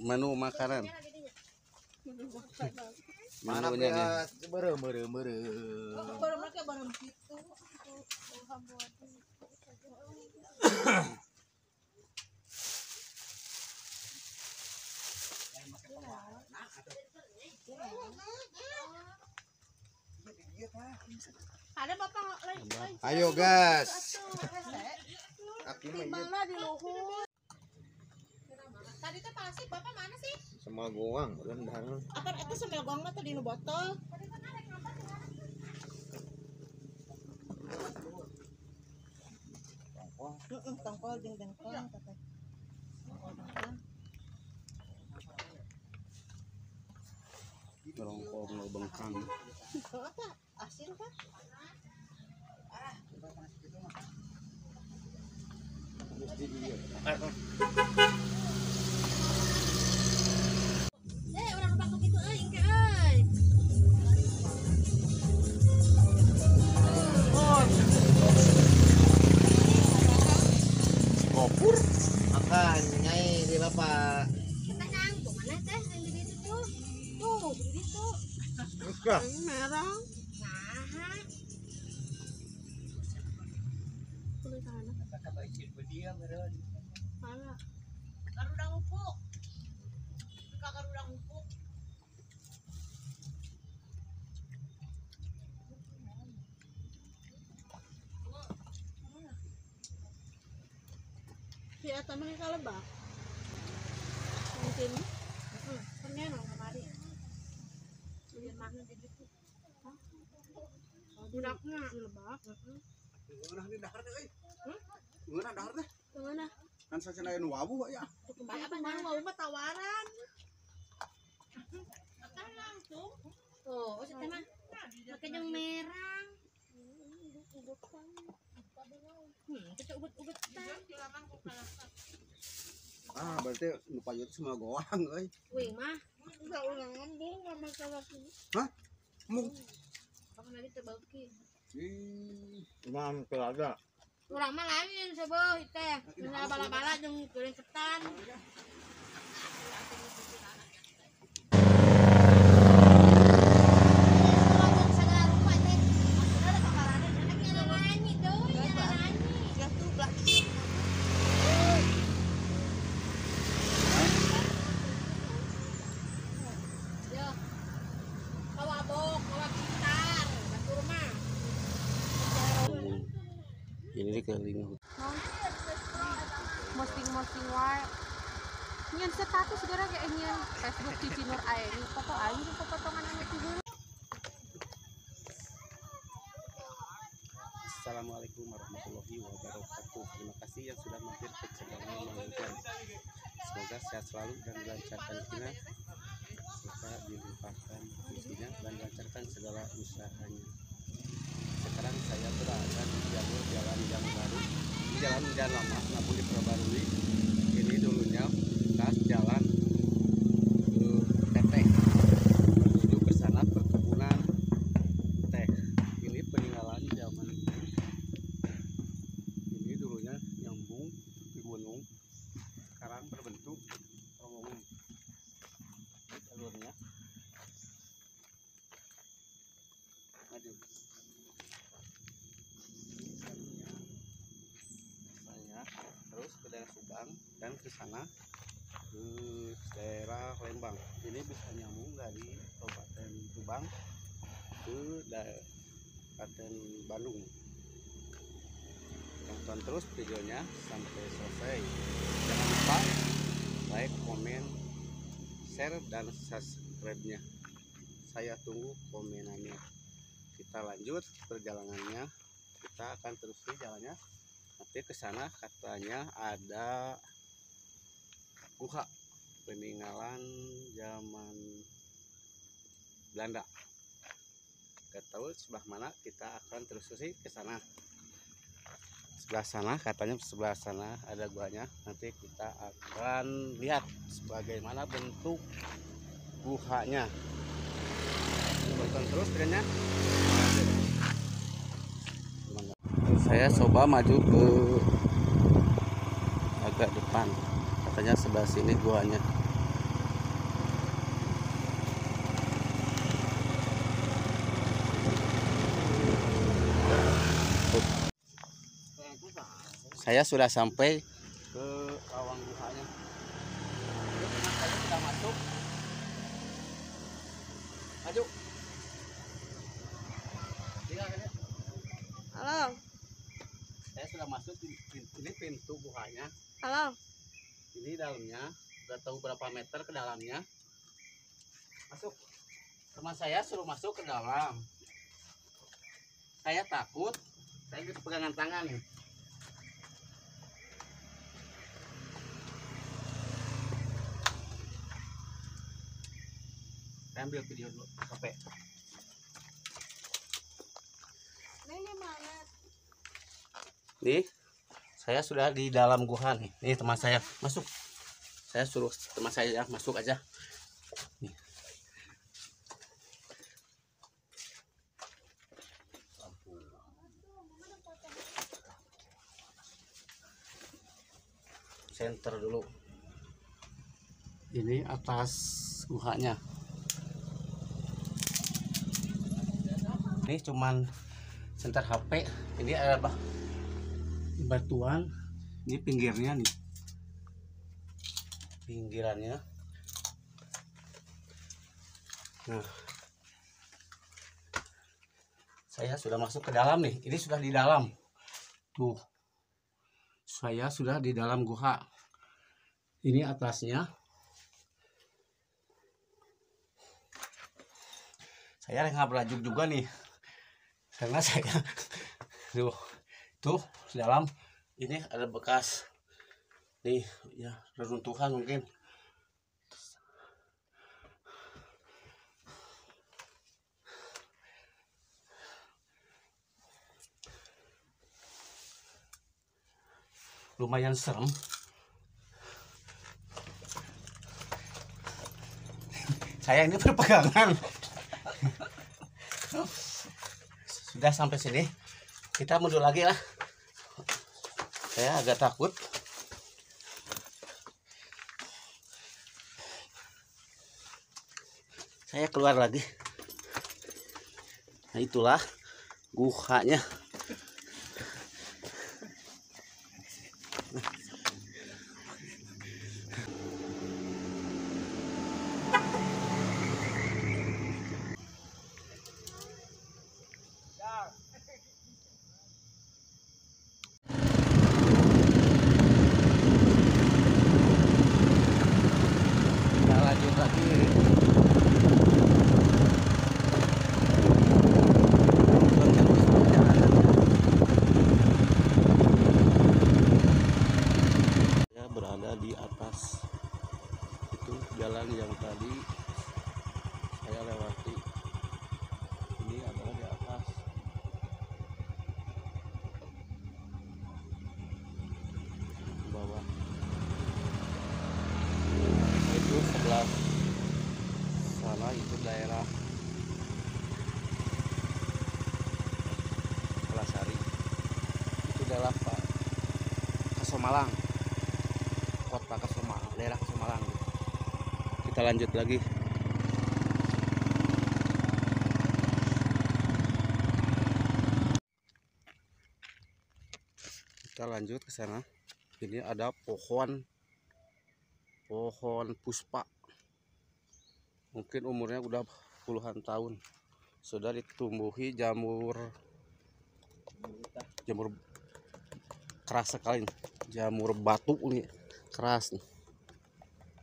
Menu makanan. Mana Menunya nih. ya? Bere bere bere. Ada bapak lain. Ayo gas. Kaki mah iya. Mana di luhur? Tadi tuh pasti bapak mana sih? Semua goang rendah. Apa itu semel gong tuh di botol? Jeung kata. Bengkang. Asin kan? Si Eta mah kalebak. Mungkin. Heeh, kan nang kemari. Biar makan di situ. Budaknya lebak. Ngeunah di dahar teh euy. Hmm? Ngeunah dahar teh. Ke mana? Kan anu wawu ya. Kembali apa nang mau mah tawaran. langsung. Oh, oh teh mah. Pakai yang merah. Hmm, kita ubet-ubet Ah, berarti nu payu teh semua goang euy. Wih mah. Ulang ngembung. Hah? Mu Pakai lagi terbagi. Ih, Imam telaga. Urang mah lain sebeuh teh. Bala-bala jeung goreng ketan. Ini keliling hutan. posting-posting wae nyen status gara kayak nyen Facebook Cici Nur Aini foto aing jeung potongan anu ti heula Assalamualaikum warahmatullahi wabarakatuh. Terima kasih yang sudah mampir ke channel Mang Semoga sehat selalu dan dilancarkan rezekinya serta dilimpahkan rezekinya dan dilancarkan segala usahanya. Sekarang saya di jalur jalan yang baru, jalan jalan lama namun diperbarui. Ini dulunya bekas jalan eh, Teteh menuju ke sana perkebunan teh. Ini peninggalan zaman ini dulunya nyambung di gunung sekarang berbentuk terowongan jalurnya maju saya terus ke daerah Subang dan ke sana eh, daerah Lembang. Ini bisa nyambung dari Kabupaten Subang ke Kabupaten Bandung. Tonton terus videonya sampai selesai. Jangan lupa like komen share dan subscribe nya saya tunggu komenannya. Kita lanjut perjalanannya. Kita akan teruskan jalannya. Nanti ke sana katanya ada guha peninggalan zaman Belanda. Gak tahu sebelah mana kita akan telusuri ke sana. Sebelah sana katanya sebelah sana ada guanya. Nanti kita akan lihat bagaimana bentuk guhanya tonton terus trennya. Saya coba maju ke agak depan katanya sebelah sini guanya. Saya sudah sampai ke lawang guhanya Yuk, teman saya sudah masuk. Maju. Iya, iya. Halo, saya sudah masuk ini pintu guhanya halo. Ini dalamnya udah tahu berapa meter ke dalamnya. Masuk. Teman saya suruh masuk ke dalam. Saya takut saya gitu pegangan tangan nih. Saya ambil video dulu HP Ini mana? nih saya sudah di dalam gua nih nih teman saya. Masuk. Saya suruh teman saya masuk aja. Center dulu. Ini atas guhanya. Ini cuman center HP ini ada apa batuan. Ini pinggirnya nih. Pinggirannya. Nah. Saya sudah masuk ke dalam nih. Ini sudah di dalam. Tuh. Saya sudah di dalam gua. Ini atasnya. Saya nggak belajuk juga nih. Karena saya tuh tuh di dalam ini ada bekas. Nih ya reruntuhan mungkin. Lumayan serem. Saya ini berpegangan. Sudah sampai sini kita mundur lagi lah. Saya agak takut. Saya keluar lagi. Nah itulah guhanya kita lanjut lagi saya berada di atas itu jalan yang tadi saya lewati ini adalah di atas bawah itu sebelah sana itu daerah Pelasari itu adalah Pak Kasomalang kota Kasomalang daerah Kasomalang kita lanjut lagi. Kita lanjut ke sana. Ini ada pohon. Pohon puspa. Mungkin umurnya udah puluhan tahun. Sudah ditumbuhi jamur jamur keras sekali nih. jamur batu nih keras nih.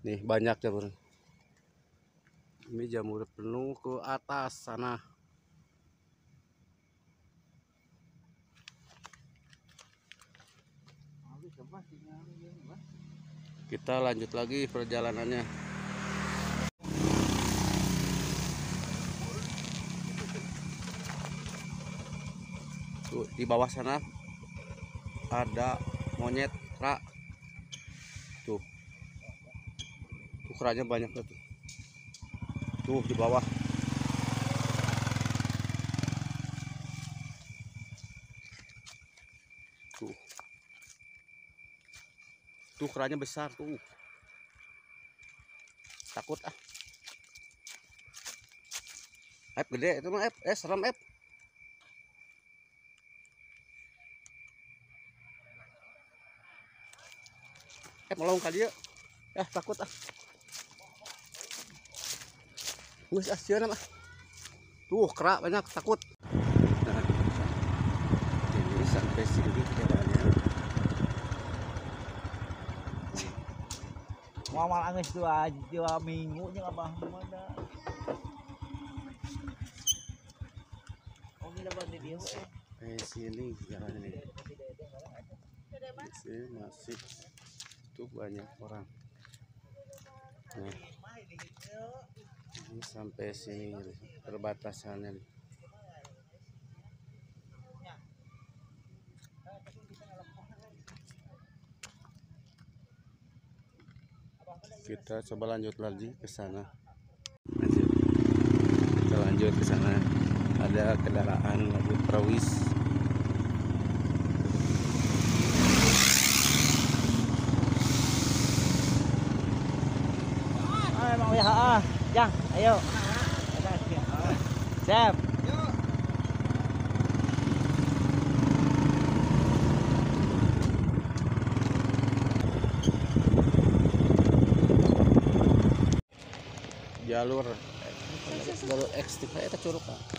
Nih banyak jamur. Ini jamur penuh ke atas sana. Kita lanjut lagi perjalanannya tuh di bawah sana ada monyet kera tuh. Tuh keranya banyak tuh. Tuh di bawah. Tuh. Tuh keranya besar tuh. Takut ah. Ep gede itu mah Ep eh serem Ep Ep melong kali ya ah takut ah. Ngus ah sieun mah tuh kera banyak takut. Nah, ini sampai sini perjalanannya Muamal angis dua dua minggu nya abah mana. Oh ini dapat di dia. eh sini jalan ini sini masih tuh banyak orang. Nah ini sampai sini perbatasannya. Kita coba lanjut lagi ke sana. Kita lanjut ke sana. Ada kendaraan lagi perwis Ah emang ya ah. Jang, ayo. Siap. jalur jalur tipe eta curug Kak.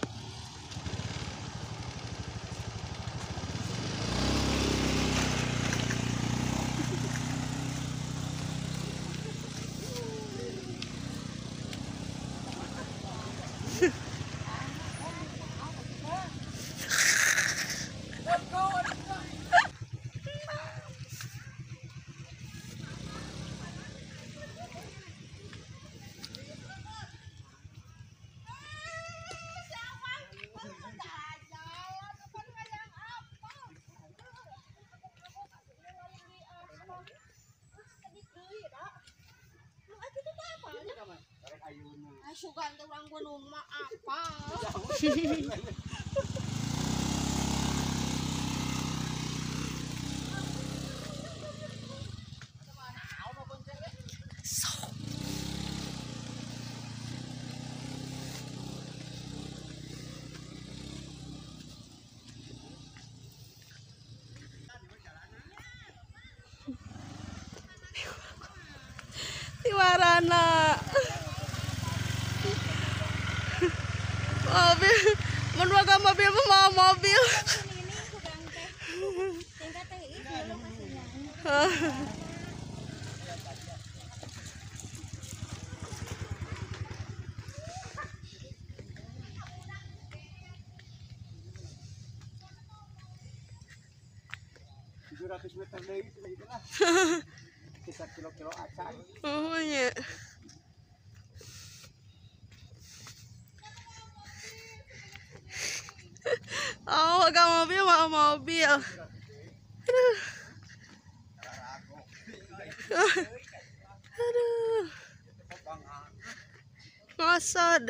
Sugan tuh orang gunung mah apa? Tiwarana. Mobil, boga mobil mau mobil. Meter kilo-kilo acan. Oh nya. Boga mobil mau mobil. Aduh. Aduh. Ngosod.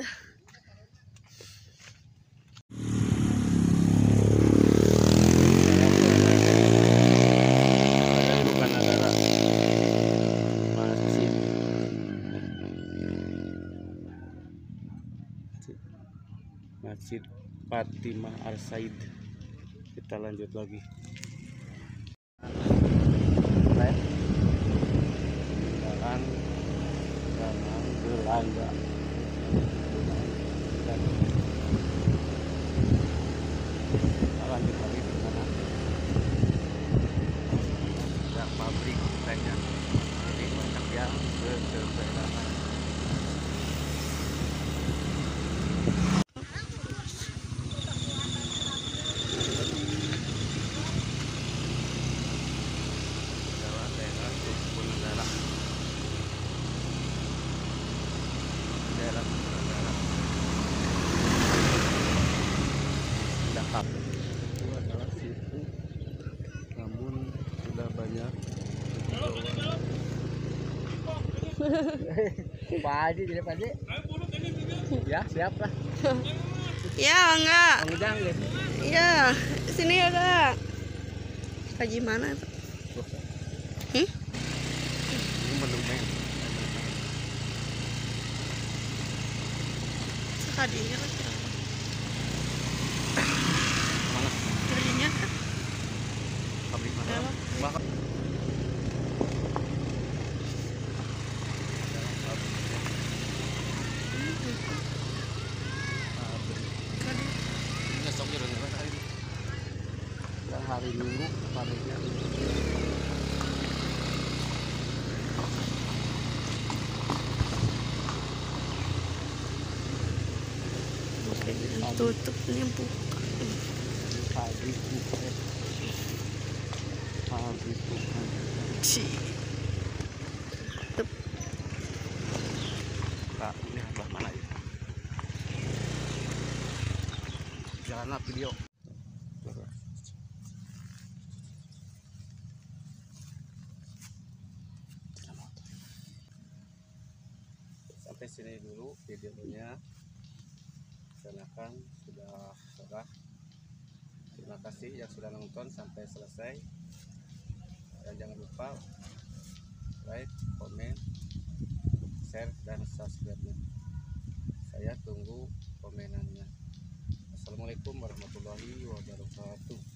Masjid Fatimah Al Said kita lanjut lagi Haji jadi Pak Haji. Ya, siap lah. Ya, enggak. Bang Ujang gitu. Iya, sini ada. Haji mana? Hmm? Sekadinya kan. Mana? Hajinya kan. Pabrik mana? Lewat. Bakal. Besok jalan jalan hari ini. Yang hari Minggu pabriknya. Tutup nih buka. Pabrik bukan. Pabrik bukan. Ci. Nah, ini sebelah mana ya? Jalan lah video. Sampai sini dulu videonya. Rencanakan sudah sudah. Terima kasih yang sudah nonton sampai selesai. Dan jangan lupa like, komen, share dan subscribe-nya. Saya tunggu komenannya. Assalamualaikum warahmatullahi wabarakatuh.